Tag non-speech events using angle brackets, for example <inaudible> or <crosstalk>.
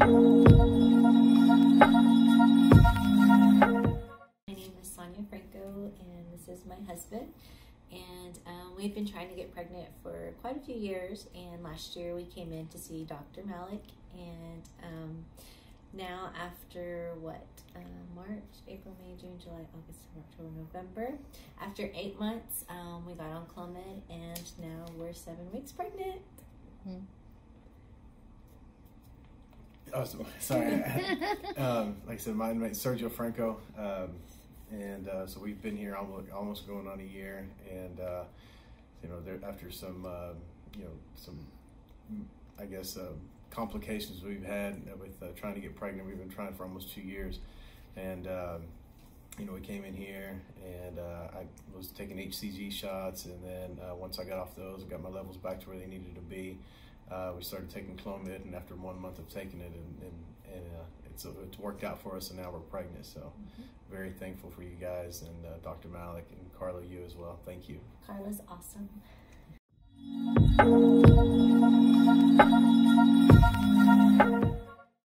My name is Sonia Franco, and this is my husband. And um, we've been trying to get pregnant for quite a few years. And last year we came in to see Dr. Malik. And um, now, after what, uh, March, April, May, June, July, August, October, November, after eight months, um, we got on Clomid, and now we're seven weeks pregnant. Oh, so- <laughs> sorry. <laughs> um, like I said, my name's Sergio Franco, um, and uh, so we've been here almost, almost going on a year, and uh, you know, there, after some, um you know, some, mm, I guess, uh, complications we've had with uh, trying to get pregnant. We've been trying for almost two years, and um, you know, we came in here, and uh, I was taking HCG shots, and then uh, once I got off those, I got my levels back to where they needed to be. Uh, we started taking Clomid, and after one month of taking it, and, and, and uh, it's, it's worked out for us, and now we're pregnant. So, very thankful for you guys, and uh, Dr. Malik and Carla, you as well. Thank you. Carla's awesome.